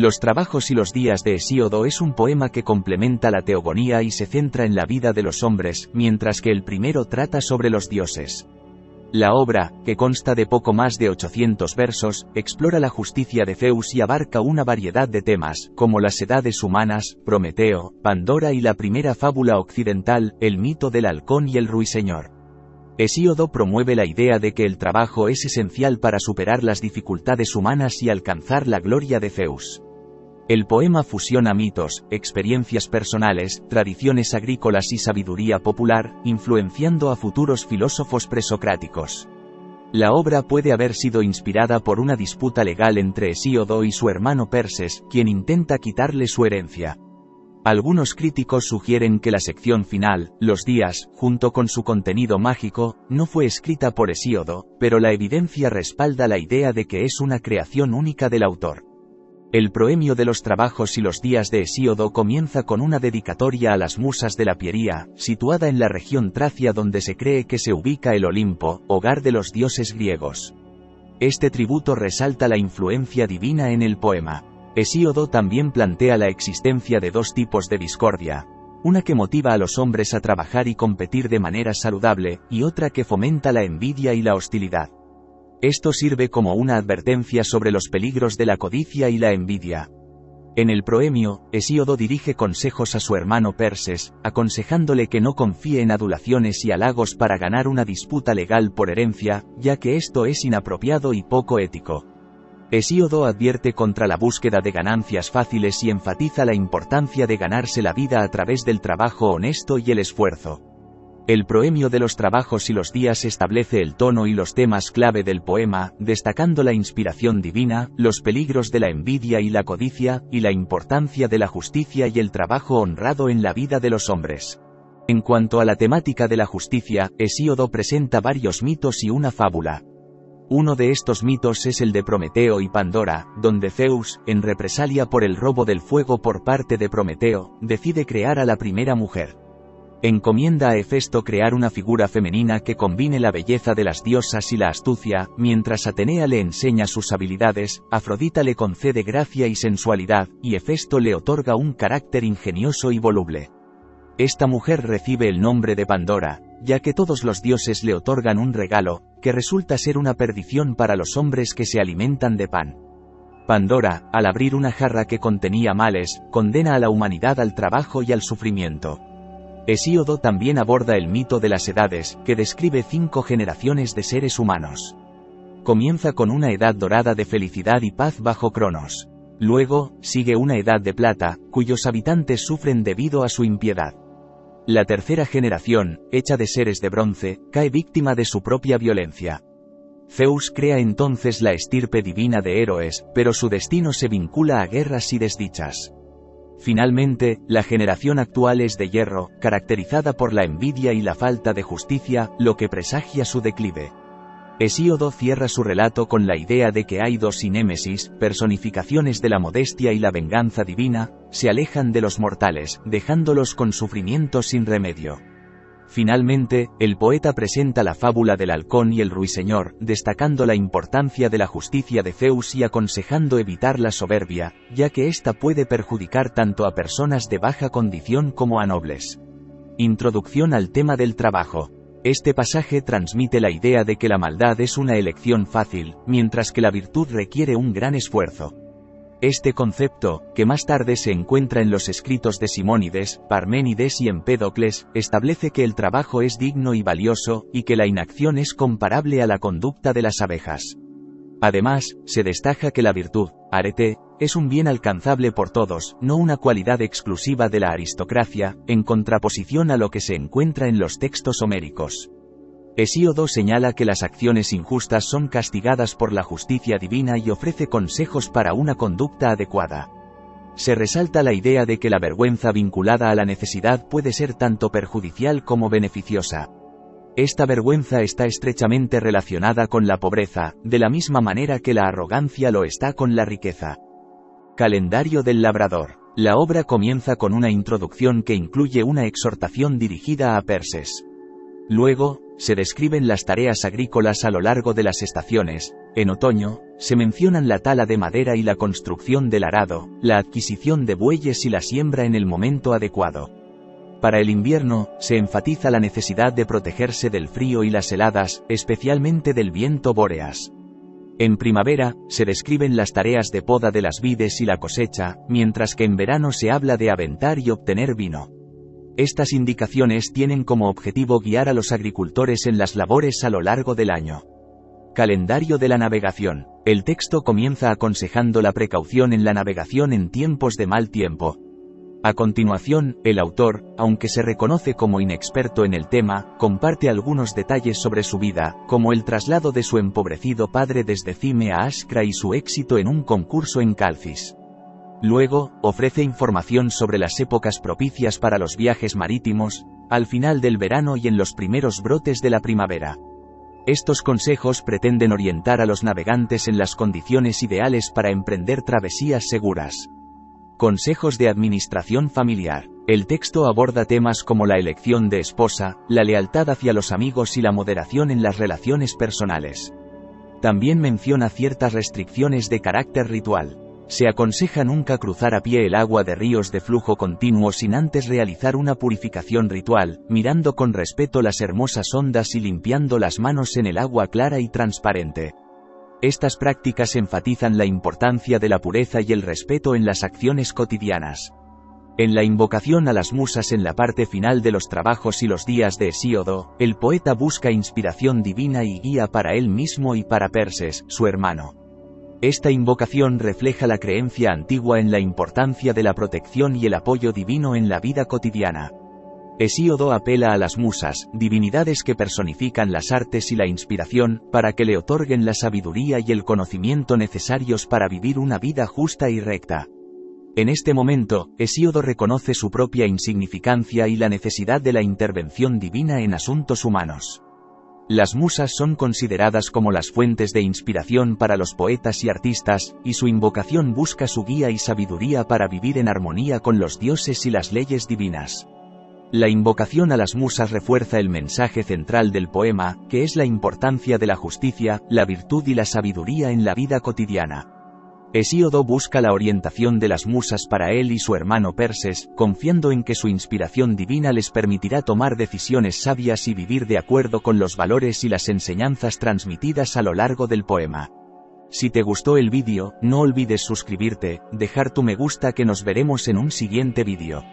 Los trabajos y los días de Hesíodo es un poema que complementa la teogonía y se centra en la vida de los hombres, mientras que el primero trata sobre los dioses. La obra, que consta de poco más de 800 versos, explora la justicia de Zeus y abarca una variedad de temas, como las edades humanas, Prometeo, Pandora y la primera fábula occidental, el mito del halcón y el ruiseñor. Hesíodo promueve la idea de que el trabajo es esencial para superar las dificultades humanas y alcanzar la gloria de Zeus. El poema fusiona mitos, experiencias personales, tradiciones agrícolas y sabiduría popular, influenciando a futuros filósofos presocráticos. La obra puede haber sido inspirada por una disputa legal entre Hesíodo y su hermano Perses, quien intenta quitarle su herencia. Algunos críticos sugieren que la sección final, Los días, junto con su contenido mágico, no fue escrita por Hesíodo, pero la evidencia respalda la idea de que es una creación única del autor. El proemio de los trabajos y los días de Hesíodo comienza con una dedicatoria a las musas de la Piería, situada en la región Tracia donde se cree que se ubica el Olimpo, hogar de los dioses griegos. Este tributo resalta la influencia divina en el poema. Hesíodo también plantea la existencia de dos tipos de discordia, una que motiva a los hombres a trabajar y competir de manera saludable, y otra que fomenta la envidia y la hostilidad. Esto sirve como una advertencia sobre los peligros de la codicia y la envidia. En el proemio, Hesíodo dirige consejos a su hermano Perses, aconsejándole que no confíe en adulaciones y halagos para ganar una disputa legal por herencia, ya que esto es inapropiado y poco ético. Hesíodo advierte contra la búsqueda de ganancias fáciles y enfatiza la importancia de ganarse la vida a través del trabajo honesto y el esfuerzo. El proemio de los trabajos y los días establece el tono y los temas clave del poema, destacando la inspiración divina, los peligros de la envidia y la codicia, y la importancia de la justicia y el trabajo honrado en la vida de los hombres. En cuanto a la temática de la justicia, Hesíodo presenta varios mitos y una fábula. Uno de estos mitos es el de Prometeo y Pandora, donde Zeus, en represalia por el robo del fuego por parte de Prometeo, decide crear a la primera mujer. Encomienda a Hefesto crear una figura femenina que combine la belleza de las diosas y la astucia, mientras Atenea le enseña sus habilidades, Afrodita le concede gracia y sensualidad, y Hefesto le otorga un carácter ingenioso y voluble. Esta mujer recibe el nombre de Pandora, ya que todos los dioses le otorgan un regalo, que resulta ser una perdición para los hombres que se alimentan de pan. Pandora, al abrir una jarra que contenía males, condena a la humanidad al trabajo y al sufrimiento. Hesíodo también aborda el mito de las edades, que describe cinco generaciones de seres humanos. Comienza con una edad dorada de felicidad y paz bajo Cronos. Luego, sigue una edad de plata, cuyos habitantes sufren debido a su impiedad. La tercera generación, hecha de seres de bronce, cae víctima de su propia violencia. Zeus crea entonces la estirpe divina de héroes, pero su destino se vincula a guerras y desdichas. Finalmente, la generación actual es de hierro, caracterizada por la envidia y la falta de justicia, lo que presagia su declive. Hesíodo cierra su relato con la idea de que hay dos sinémesis, personificaciones de la modestia y la venganza divina, se alejan de los mortales, dejándolos con sufrimiento sin remedio. Finalmente, el poeta presenta la fábula del halcón y el ruiseñor, destacando la importancia de la justicia de Zeus y aconsejando evitar la soberbia, ya que ésta puede perjudicar tanto a personas de baja condición como a nobles. Introducción al tema del trabajo. Este pasaje transmite la idea de que la maldad es una elección fácil, mientras que la virtud requiere un gran esfuerzo. Este concepto, que más tarde se encuentra en los escritos de Simónides, Parménides y Empédocles, establece que el trabajo es digno y valioso, y que la inacción es comparable a la conducta de las abejas. Además, se destaca que la virtud, arete, es un bien alcanzable por todos, no una cualidad exclusiva de la aristocracia, en contraposición a lo que se encuentra en los textos homéricos. Hesíodo señala que las acciones injustas son castigadas por la justicia divina y ofrece consejos para una conducta adecuada. Se resalta la idea de que la vergüenza vinculada a la necesidad puede ser tanto perjudicial como beneficiosa. Esta vergüenza está estrechamente relacionada con la pobreza, de la misma manera que la arrogancia lo está con la riqueza. Calendario del Labrador. La obra comienza con una introducción que incluye una exhortación dirigida a Perses. Luego, se describen las tareas agrícolas a lo largo de las estaciones. En otoño, se mencionan la tala de madera y la construcción del arado, la adquisición de bueyes y la siembra en el momento adecuado. Para el invierno, se enfatiza la necesidad de protegerse del frío y las heladas, especialmente del viento bóreas. En primavera, se describen las tareas de poda de las vides y la cosecha, mientras que en verano se habla de aventar y obtener vino. Estas indicaciones tienen como objetivo guiar a los agricultores en las labores a lo largo del año. Calendario de la navegación. El texto comienza aconsejando la precaución en la navegación en tiempos de mal tiempo, a continuación, el autor, aunque se reconoce como inexperto en el tema, comparte algunos detalles sobre su vida, como el traslado de su empobrecido padre desde Cime a Ashkra y su éxito en un concurso en Calcis. Luego, ofrece información sobre las épocas propicias para los viajes marítimos, al final del verano y en los primeros brotes de la primavera. Estos consejos pretenden orientar a los navegantes en las condiciones ideales para emprender travesías seguras. Consejos de Administración Familiar. El texto aborda temas como la elección de esposa, la lealtad hacia los amigos y la moderación en las relaciones personales. También menciona ciertas restricciones de carácter ritual. Se aconseja nunca cruzar a pie el agua de ríos de flujo continuo sin antes realizar una purificación ritual, mirando con respeto las hermosas ondas y limpiando las manos en el agua clara y transparente. Estas prácticas enfatizan la importancia de la pureza y el respeto en las acciones cotidianas. En la invocación a las musas en la parte final de los trabajos y los días de Hesíodo, el poeta busca inspiración divina y guía para él mismo y para Perses, su hermano. Esta invocación refleja la creencia antigua en la importancia de la protección y el apoyo divino en la vida cotidiana. Hesíodo apela a las musas, divinidades que personifican las artes y la inspiración, para que le otorguen la sabiduría y el conocimiento necesarios para vivir una vida justa y recta. En este momento, Hesíodo reconoce su propia insignificancia y la necesidad de la intervención divina en asuntos humanos. Las musas son consideradas como las fuentes de inspiración para los poetas y artistas, y su invocación busca su guía y sabiduría para vivir en armonía con los dioses y las leyes divinas. La invocación a las musas refuerza el mensaje central del poema, que es la importancia de la justicia, la virtud y la sabiduría en la vida cotidiana. Hesíodo busca la orientación de las musas para él y su hermano Perses, confiando en que su inspiración divina les permitirá tomar decisiones sabias y vivir de acuerdo con los valores y las enseñanzas transmitidas a lo largo del poema. Si te gustó el vídeo, no olvides suscribirte, dejar tu me gusta que nos veremos en un siguiente vídeo.